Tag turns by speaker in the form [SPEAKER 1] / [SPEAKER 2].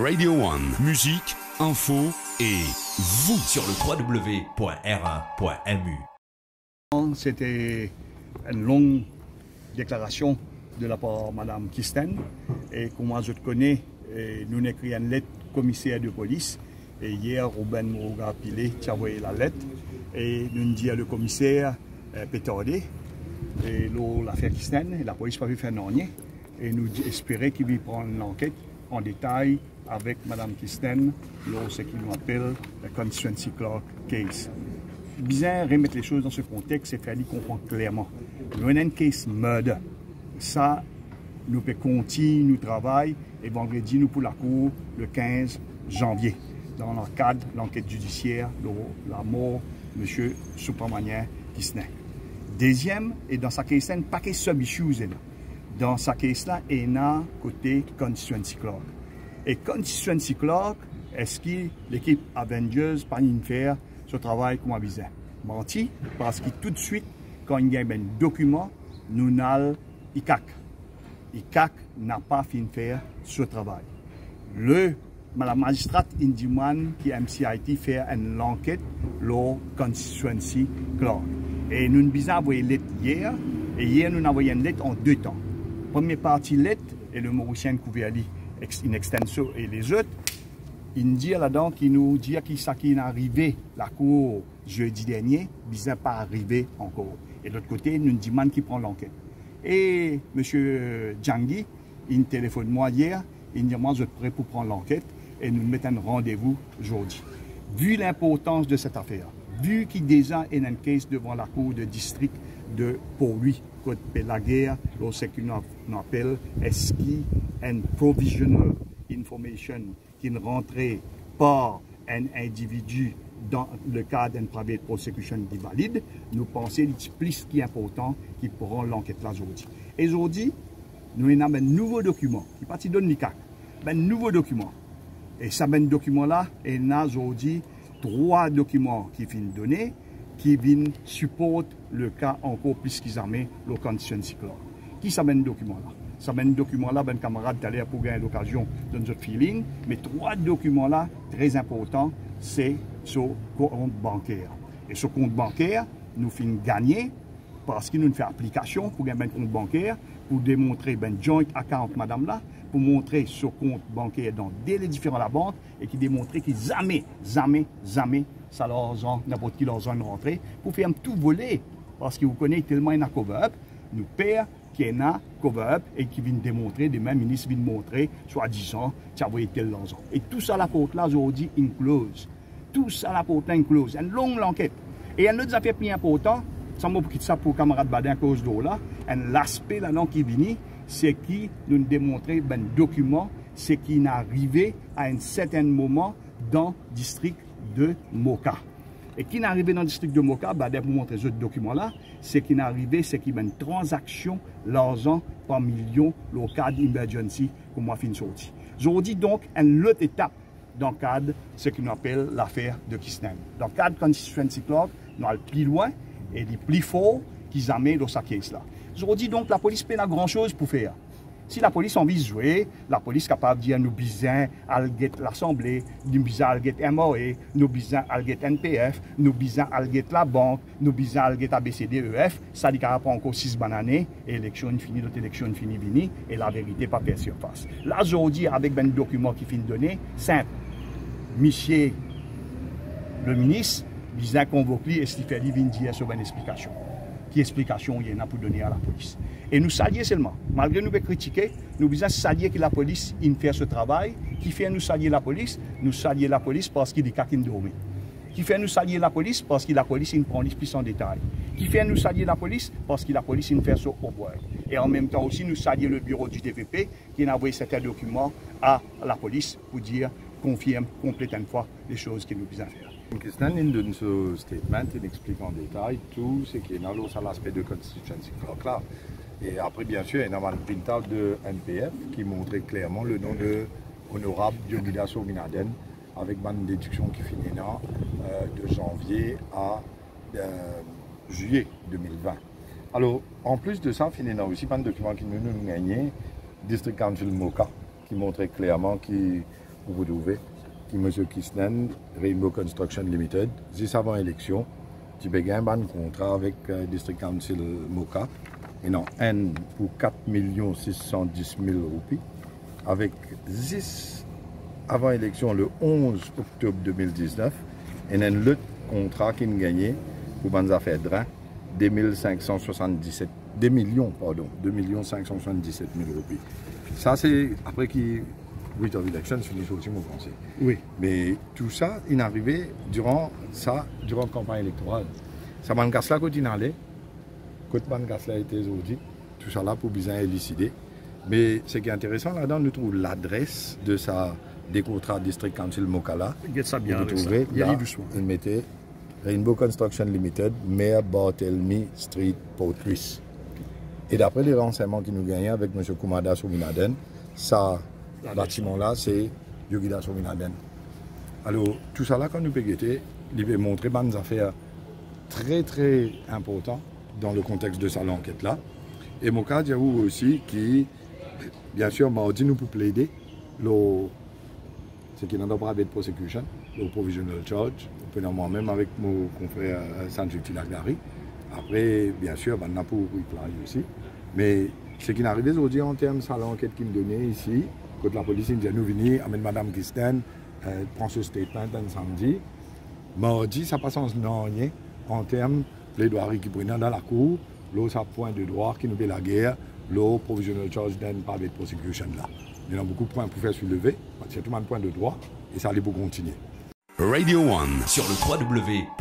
[SPEAKER 1] Radio 1, musique, info et vous
[SPEAKER 2] sur le www.r1.mu.
[SPEAKER 3] C'était une longue déclaration de la part de Mme Kisten. Et comme moi je te connais, nous avons écrit une lettre au commissaire de police. Et hier, Ruben Mouga Pilé a envoyé la lettre. Et nous avons dit à le commissaire euh, Pétardé, et l'affaire Kisten, la police n'a pas pu faire rien. Et nous espérons qu'il va prendre l'enquête en détail avec Mme Kisten, ce qu'il nous appelle la constituency clerk case. Bien remettre les choses dans ce contexte et faire lui comprendre clairement. Nous avons une case murder. Ça, nous pouvons continuer nous travail et vendredi, nous pour la cour le 15 janvier dans le cadre de l'enquête judiciaire de la mort de M. Supermanien Kisney. Deuxième, et dans sa case, paquet de sub-issues dans sa case-là, a côté constituency clerk. Et constituency clerk, est-ce que l'équipe Avengers pas faire ce travail comme avisé? Menti, parce que tout de suite, quand il y a un document, nous avons ICAC. ICAC n'a pas fini de faire ce travail. Le, la magistrate Indiman qui MCIT fait une enquête, le constituency clerk. Et nous avons envoyé une lettre hier, et hier nous avons envoyé une lettre en deux temps. Première partie lettre, et le Mauricien Couverli in extenso et les autres, il dit là-dedans qui nous dit que ça qui est arrivé la cour jeudi dernier, bizarre pas arrivé encore. Et de l'autre côté, nous demandons qui prend l'enquête. Et M. Djangui, il téléphone moi hier, il dit moi je suis prêt pour prendre l'enquête et nous mettons un rendez-vous aujourd'hui. Vu l'importance de cette affaire, vu qu'il déjà est une case devant la cour de district de lui Côte la guerre, lorsqu'il appelle est-ce qu'il une provisional information qui ne rentrait par un individu dans le cadre d'une private prosecution qui valide, nous pensons que c'est plus qui important qui prend l'enquête là aujourd'hui. Et aujourd'hui, nous avons un nouveau document qui est parti de l'ICAC, un nouveau document. Et ce document-là, il y a aujourd'hui trois documents qui viennent donner qui viennent supporter le cas encore plus qu'ils mis le condition cyclone. Qui s'amène document-là Ça mène document-là, ben camarade d'aller pour gagner l'occasion de notre feeling, mais trois documents-là, très importants, c'est ce compte bancaire. Et ce compte bancaire, nous finissons gagner parce qu'il nous fait application pour gagner un compte bancaire, pour démontrer ben joint account madame là, pour montrer ce compte bancaire dans des différents banques et qui démontrait qu'ils jamais, jamais, jamais, ça leur n'importe qui leur zone rentrée, pour faire tout voler. Parce que vous connaissez tellement un cover-up, nous père qui est un cover-up et qui vient démontrer, des mêmes ministres viennent montrer, soi-disant, tu as tel l'argent. Et tout ça, la porte là, aujourd'hui, inclose. Tout ça, la porte là, inclose. Une longue enquête. Et un autre affaire plus important, ça m'a quitter ça pour camarade Badin à cause de là, l'aspect là qui vient, c'est qui nous démontrer ben document, c'est qui est arrivé à un certain moment dans le district de Moka. Et qui est arrivé dans le district de Moka, ben, pour montrer ce document-là, c'est qui est arrivé, c'est qu'il y a une transaction, l'argent par million, le cadre d'emergency, comme moi fin sorti. Aujourd'hui, donc, une autre étape dans le cadre de ce qu'on appelle l'affaire de Kisnen. Dans le cadre de Constituency Club, nous allons plus loin et les plus forts qu'ils amènent dans sa caisse-là. Aujourd'hui, donc, la police n'a grand-chose pour faire. Si la police envie de jouer, la police est capable de dire nous besoin de l'Assemblée, nous besoin de MOE, nous besoin de NPF, nous besoin de la banque, nous besoin de ABCDEF. Ça dit pas encore six bananes et l'élection finie, l'autre élection finie, finie, et la vérité pas faire surface. Là, aujourd'hui, avec un document qui finit donné, simple. Monsieur le ministre, besoin convoquer et s'il fait dire sur une explication qui explication il y en a pour donner à la police. Et nous saluons seulement, malgré nous critiquer, nous disons saluer que la police il fait ce travail, qui fait nous saluer la police, nous saluer la police parce qu'il est quelqu'un dormi. Qui fait nous saluer la police parce que la police prend les plus en détail. Qui fait nous saluer la police parce que la police il fait ce pouvoir. Et en même temps aussi nous saluer le bureau du DVP qui a envoyé certains documents à la police pour dire confirme complètement fois les choses qu'il nous besoin faire.
[SPEAKER 4] Kisnan donne ce statement, il explique en détail tout ce qui est dans l'aspect de constituency là. Et après, bien sûr, il y a un printout de NPF qui montrait clairement le nom de honorable Diomida Minaden avec une déduction qui finit là, euh, de janvier à euh, juillet 2020. Alors, en plus de ça, y a aussi un document qui nous a gagné, District Council Moka, qui montrait clairement pour vous trouver, qui M. Kisnen, Rainbow Construction Limited, juste avant l'élection, tu gagner un contrat avec le District Council Moka, et non, un pour 4 610 000 roupies, avec 10 avant l'élection le 11 octobre 2019, et un autre contrat qui a gagné pour les affaires de 2577 2 millions, pardon, 2 577 000 roupies. Ça, c'est après qui, oui, of Elections finit aussi mon français.
[SPEAKER 3] Oui.
[SPEAKER 4] Mais tout ça, il est arrivé durant ça, durant la campagne électorale. Ça m'a là quand il allait, quand il là été aujourd'hui, tout ça là pour bien élucider. Mais ce qui est intéressant là-dedans, nous trouvons l'adresse de sa des contrats District Council Mokala.
[SPEAKER 3] Get ça bien.
[SPEAKER 4] Vous trouvez, là, il mettait Rainbow Construction Limited, Mayor Barthélemy Street, Port Louis. Et d'après les renseignements qui nous gagnent avec M. Koumada Souminaden, ça, bâtiment-là, c'est Yogida Souminaden. Alors, tout ça là, quand nous peut il peut montrer des affaires très très importantes dans le contexte de ça l'enquête là. Et mon cas, aussi qui, bien sûr, m'a dit nous pour plaider le ce qui n'a pas de prosecution, le provisional charge, moi-même avec mon confrère euh, Sanjay Tilagari. Après, bien sûr, ben, on a pour aussi. Mais ce qui est arrivé aujourd'hui en termes de l'enquête qui me donnait ici, la police dit nous venir, amène Madame Kristen, euh, prend ce statement un samedi. Mardi, ça passe en rien en termes plaidoirie qui prennent dans la cour, l'eau, ça point de droit qui nous fait la guerre, l'eau, provisional charge d'un pas de prosecution là. Il y a beaucoup de points pour faire soulever, c'est tout le point de droit, et ça allait pour continuer.
[SPEAKER 1] Radio One
[SPEAKER 2] sur le www.r1.mu.